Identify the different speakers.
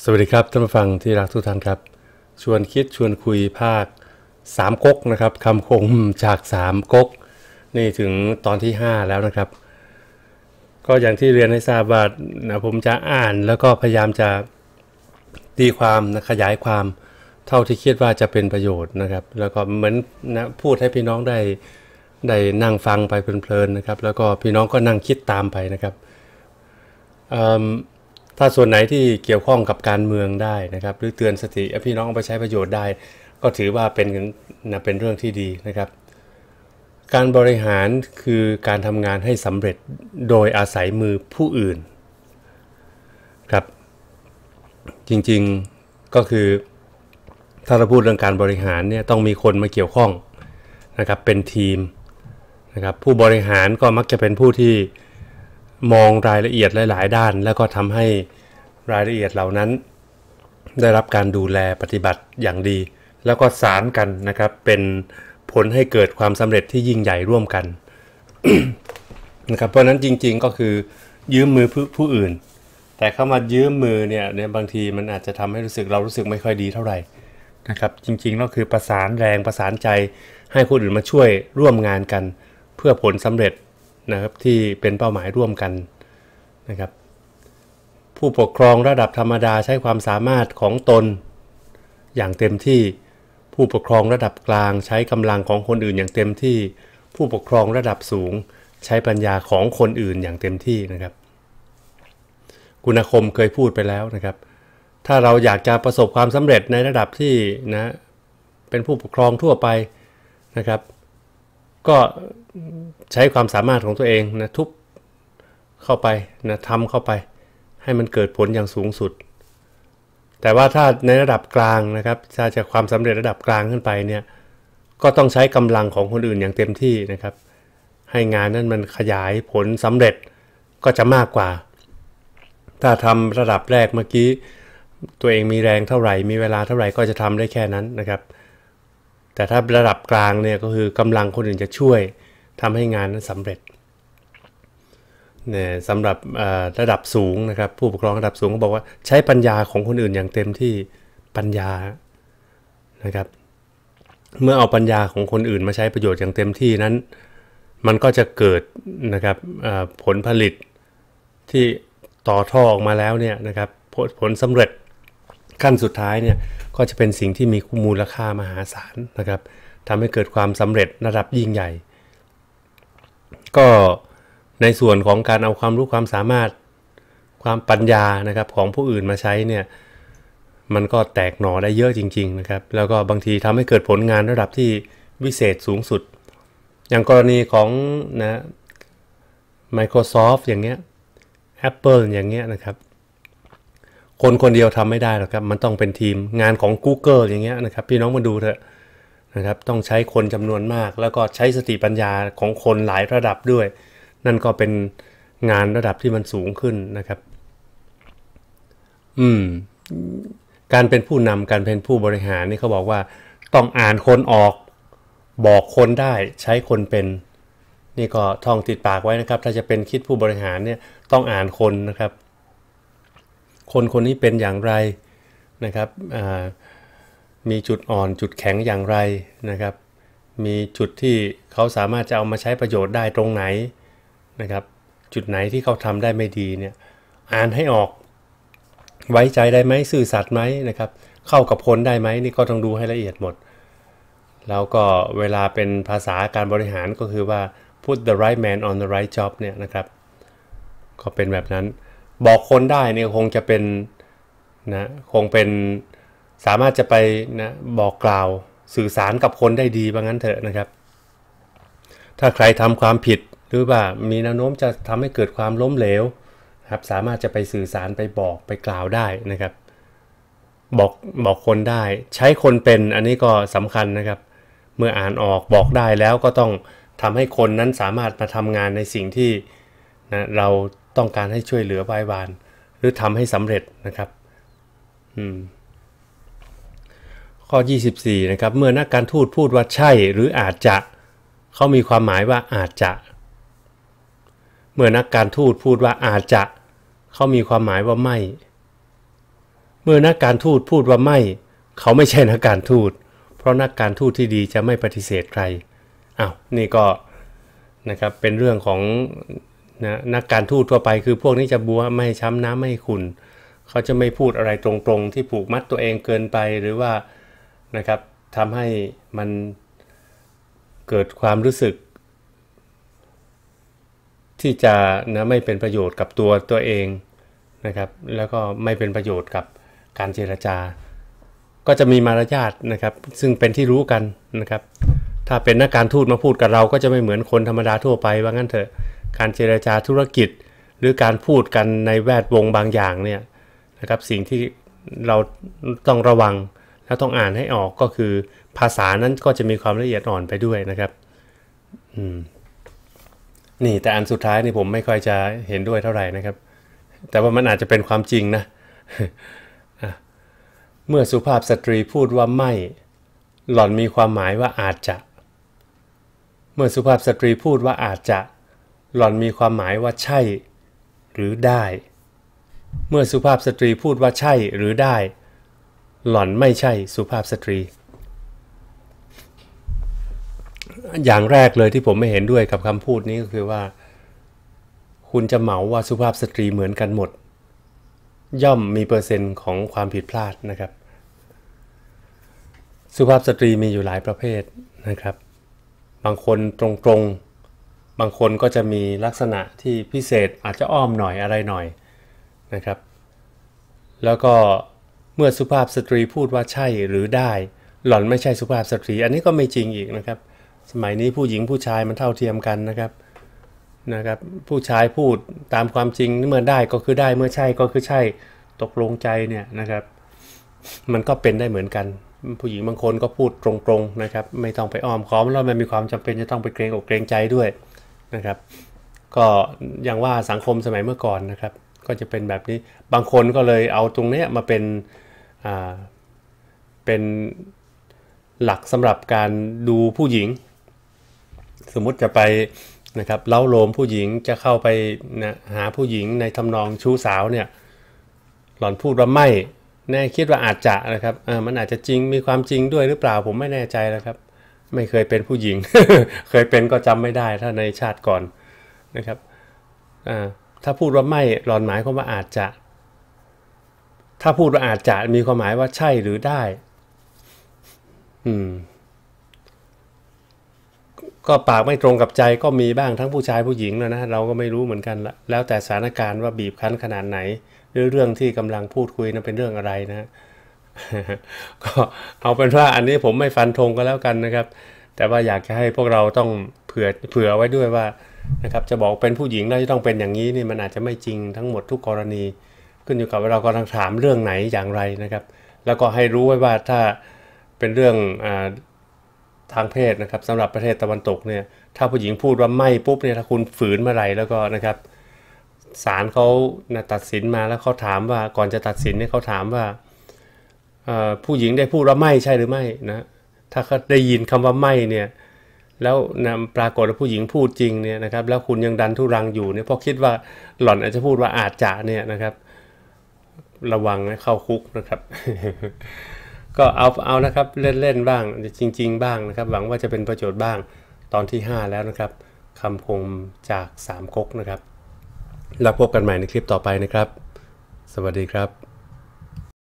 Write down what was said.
Speaker 1: สวัสดีครับท่านผู้ฟังที่รักทุกท่านครับ ชวนคิดชวนคุยภาคสามก๊กนะครับคำคมจากสามก๊กนี่ถึงตอนที่ 5 แล้วนะครับ ก็อย่างที่เรียนให้ทราบว่านะผมจะอ่านแล้วก็พยายามจะตีความนะขยายความเท่าที่คิดว่าจะเป็นประโยชน์นะครับ แล้วก็เหมือนนะพูดให้พี่น้องได้ได้นั่งฟังไปเพลินๆนะครับ แล้วก็พี่น้องก็นั่งคิดตามไปนะครับอืม ถ้าส่วนไหนที่เกี่ยวข้องกับการเมืองได้นะครับ หรือเตือนสติพี่น้องเอาไปใช้ประโยชน์ได้ ก็ถือว่าเป็นนะเป็นเรื่องที่ดีนะครับ การบริหารคือการทำงานให้สำเร็จโดยอาศัยมือผู้อื่นครับจริงๆก็คือถ้าเราพูดเรื่องการบริหารเนี่ยต้องมีคนมาเกี่ยวข้องนะครับเป็นทีมนะครับผู้บริหารก็มักจะเป็นผู้ที่ มองรายละเอียดหลาย ๆ ด้าน แล้วก็ทำให้รายละเอียดเหล่านั้น ได้รับการดูแลปฏิบัติอย่างดี แล้วก็สารกันนะครับ เป็นผลให้เกิดความสำเร็จที่ยิ่งใหญ่ร่วมกันนะครับเพราะนั้นจริง ๆก็คือยืมมือผู้ผู้อื่น แต่เข้ามายืมมือเนี่ยเนี่ยบางทีมันอาจจะทำให้รู้สึกเรารู้สึกไม่ค่อยดีเท่าไหร่นะครับจริงๆก็คือประสานแรงประสานใจให้คนอื่นมาช่วยร่วมงานกัน เพื่อผลสำเร็จ นะครับที่เป็นเป้าหมายร่วมกันนะครับ ผู้ปกครองระดับธรรมดาใช้ความสามารถของตน อย่างเต็มที่ผู้ปกครองระดับกลางใช้กำลังของคนอื่นอย่างเต็มที่ ผู้ปกครองระดับสูงใช้ปัญญาของคนอื่นอย่างเต็มที่นะครับ คุณคมเคยพูดไปแล้วนะครับ ถ้าเราอยากจะประสบความสำเร็จในระดับที่นะเป็นผู้ปกครองทั่วไปนะครับ ก็ใช้ความสามารถของตัวเองนะทุบเข้าไปนะทำเข้าไป ให้มันเกิดผลอย่างสูงสุด แต่ว่าถ้าในระดับกลางนะครับถ้าจะความสำเร็จระดับกลางขึ้นไปเนี่ยก็ต้องใช้กำลังของคนอื่นอย่างเต็มที่นะครับ ให้งานนั้นมันขยายผลสำเร็จก็จะมากกว่า ถ้าทำระดับแรกเมื่อกี้ ตัวเองมีแรงเท่าไหร่ มีเวลาเท่าไหร่ก็จะทำได้แค่นั้นนะครับ แต่ถ้าระดับกลางเนี่ยก็คือกำลังคนอื่นจะช่วยทำให้งานนั้นสำเร็จเนี่ยสำหรับระดับสูงนะครับ ผู้ปกครองระดับสูงก็บอกว่าใช้ปัญญาของคนอื่นอย่างเต็มที่ปัญญานะครับ เมื่อเอาปัญญาของคนอื่นมาใช้ประโยชน์อย่างเต็มที่นั้น มันก็จะเกิดนะครับผลผลิตที่ต่อท่อออกมาแล้วเนี่ยนะครับผลผลสำเร็จ ขั้นสุดท้ายเนี่ยก็จะเป็นสิ่งที่มีมูลค่ามหาศาลนะครับทำให้เกิดความสำเร็จระดับยิ่งใหญ่ ก็ในส่วนของการเอาความรู้ความสามารถความปัญญานะครับของผู้อื่นมาใช้เนี่ยมันก็แตกหน่อได้เยอะจริงๆนะครับแล้วก็บางทีทำให้เกิดผลงานระดับที่วิเศษสูงสุด อย่างกรณีของนะ Microsoft อย่างเงี้ย Apple อย่างเงี้ยนะครับ คนคนเดียวทำไม่ได้หรอกครับ มันต้องเป็นทีมงานของ Google อย่างเงี้ยนะครับ พี่น้องมาดูเถอะนะครับ ต้องใช้คนจำนวนมาก แล้วก็ใช้สติปัญญาของคนหลายระดับด้วย นั่นก็เป็นงานระดับที่มันสูงขึ้นนะครับ อืม การเป็นผู้นำการเป็นผู้บริหารนี่เขาบอกว่า ต้องอ่านคนออก บอกคนได้ใช้คนเป็น นี่ก็ท่องติดปากไว้นะครับ ถ้าจะเป็นคิดผู้บริหารเนี่ยต้องอ่านคนนะครับ คนคนนี้เป็นอย่างไรนะครับมีจุดอ่อนจุดแข็งอย่างไรนะครับ มีจุดที่เขาสามารถจะเอามาใช้ประโยชน์ได้ตรงไหนนะครับ จุดไหนที่เขาทำได้ไม่ดีเนี่ยอ่านให้ออกไว้ใจได้ไหมซื่อสัตย์ไหมนะครับ เข้ากับคนได้ไหมนี่ก็ต้องดูให้ละเอียดหมด แล้วก็เวลาเป็นภาษาการบริหารก็คือว่า put the right man on the right job เนี่ยนะครับ ก็เป็นแบบนั้น บอกคนได้เนี่ยคงจะเป็นนะคงเป็นสามารถจะไปนะบอกกล่าวสื่อสารกับคนได้ดีบางงั้นเถอะนะครับ ถ้าใครทำความผิดหรือว่ามีแนวโน้มจะทำให้เกิดความล้มเหลวครับสามารถจะไปสื่อสารไปบอกไปกล่าวได้นะครับ บอกบอกคนได้ ใช้คนเป็นอันนี้ก็สำคัญนะครับ เมื่ออ่านออกบอกได้แล้วก็ต้องทำให้คนนั้นสามารถมาทำงานในสิ่งที่นะเรา ต้องการให้ช่วยเหลือไว้วาน หรือทำให้สำเร็จนะครับอืมข้อ 24 นะครับ เมื่อนักการทูตพูดว่าใช่หรืออาจจะ เขามีความหมายว่าอาจจะ เมื่อนักการทูตพูดว่าอาจจะ เขามีความหมายว่าไม่ เมื่อนักการทูตพูดว่าไม่ เขาไม่ใช่นักการทูต เพราะนักการทูตที่ดีจะไม่ปฏิเสธใครอ้าวนี่ก็นะครับเป็นเรื่องของ นะนักการทูตทั่วไปคือพวกนี้จะบัวไม่ช้ำน้ำไม่ขุนเขาจะไม่พูดอะไรตรงๆ ที่ผูกมัดตัวเองเกินไปหรือว่านะครับทำให้มันเกิดความรู้สึก ที่จะนะไม่เป็นประโยชน์กับตัวตัวเองนะครับ แล้วก็ไม่เป็นประโยชน์กับการเจรจา ก็จะมีมารยาทนะครับ ซึ่งเป็นที่รู้กันนะครับ ถ้าเป็นนักการทูตมาพูดกับเราก็จะไม่เหมือนคนธรรมดาทั่วไปว่างั้นเถอะ การเจรจาธุรกิจ หรือการพูดกันในแวดวงบางอย่างเนี่ยนะครับสิ่งที่เราต้องระวังแล้วต้องอ่านให้ออกก็คือภาษานั้นก็จะมีความละเอียดอ่อนไปด้วยนะครับอืมนี่แต่อันสุดท้ายนี่ผมไม่ค่อยจะเห็นด้วยเท่าไหร่นะครับ แต่ว่ามันอาจจะเป็นความจริงนะเมื่อสุภาพสตรีพูดว่าไม่ หล่อนมีความหมายว่าอาจจะ เมื่อสุภาพสตรีพูดว่าอาจจะ หล่อนมีความหมายว่าใช่ หรือได้ เมื่อสุภาพสตรีพูดว่าใช่หรือได้ หล่อนไม่ใช่สุภาพสตรี อย่างแรกเลยที่ผมไม่เห็นด้วยกับคำพูดนี้ก็คือว่า คุณจะเหมาว่าสุภาพสตรีเหมือนกันหมด ย่อมมีเปอร์เซ็นต์ของความผิดพลาดนะครับ สุภาพสตรีมีอยู่หลายประเภทนะครับ บางคนตรงๆ บางคนก็จะมีลักษณะที่พิเศษอาจจะอ้อมหน่อยอะไรหน่อยนะครับ แล้วก็เมื่อสุภาพสตรีพูดว่าใช่หรือได้ หล่อนไม่ใช่สุภาพสตรี อันนี้ก็ไม่จริงอีกนะครับ สมัยนี้ผู้หญิงผู้ชายมันเท่าเทียมกันนะครับนะครับ ผู้ชายพูดตามความจริงเมื่อได้ก็คือได้เมื่อใช่ก็คือใช่ตกลงใจเนี่ยนะครับ มันก็เป็นได้เหมือนกัน ผู้หญิงบางคนก็พูดตรงๆนะครับ ไม่ต้องไปอ้อมค้อมแล้วมันมีความจำเป็นจะต้องไปเกรงอกเกรงใจด้วย นะครับ ก็อย่างว่าสังคมสมัยเมื่อก่อนนะครับ ก็จะเป็นแบบนี้บางคนก็เลยเอาตรงนี้มาเป็นอ่าเป็นหลักสำหรับการดูผู้หญิง สมมุติจะไปนะครับเล้าโลมผู้หญิงจะเข้าไปนะหาผู้หญิงในทำนองชู้สาวเนี่ยหล่อนพูดว่าไม่แน่คิดว่าอาจจะนะครับเออมันอาจจะจริงมีความจริงด้วยหรือเปล่าผมไม่แน่ใจนะครับ ไม่เคยเป็นผู้หญิง เคยเป็นก็จำไม่ได้ถ้าในชาติก่อนนะครับถ้าพูดว่าไม่หลอนหมายความว่าอาจจะ ถ้าพูดว่าอาจจะมีความหมายว่าใช่หรือได้ อืม ก็ปากไม่ตรงกับใจก็มีบ้างทั้งผู้ชายผู้หญิงแล้วนะเราก็ไม่รู้เหมือนกันละแล้วแต่สถานการณ์ว่าบีบคั้นขนาดไหน หรือเรื่องที่กำลังพูดคุยนั้นเป็นเรื่องอะไรนะ ก็เอาเป็นว่าอันนี้ผมไม่ฟันธงก็แล้วกันนะครับ แต่ว่าอยากจะให้พวกเราต้องเผื่อเผื่อไว้ด้วยว่านะครับจะบอกเป็นผู้หญิงแล้วจะต้องเป็นอย่างนี้นี่มันอาจจะไม่จริงทั้งหมดทุกกรณี ขึ้นอยู่กับว่าเรากำลังถามเรื่องไหนอย่างไรนะครับ แล้วก็ให้รู้ไว้ว่าถ้าเป็นเรื่องอทางเพศนะครับสำหรับประเทศตะวันตกเนี่ยถ้าผู้หญิงพูดว่าไม่ปุ๊บเนี่ยถ้าคุณฝืนเมื่อไหร่แล้วก็นะครับศาลเขาตัดสินมาแล้วเขาถามว่าก่อนจะตัดสินเนี่ยเขาถามว่า ผู้หญิงได้พูดว่าไม่ใช่หรือไม่นะถ้าเขาได้ยินคำว่าไม่เนี่ยแล้วนะปรากฏว่าผู้หญิงพูดจริงเนี่ยนะครับแล้วคุณยังดันทุรังอยู่เนี่ยพราะคิดว่าหล่อนอาจจะพูดว่าอาจจะเนี่ยนะครับ ระวังนะเข้าคุกนะครับ ก็เอาเอานะครับเล่นๆบ้างจริง ๆ บ้างนะครับ หวังว่าจะเป็นประโยชน์บ้างตอนที่ 5 แล้วนะครับคำคมจาก3ก๊กนะครับ แล้วพบกันใหม่ในคลิปต่อไปนะครับ สวัสดีครับ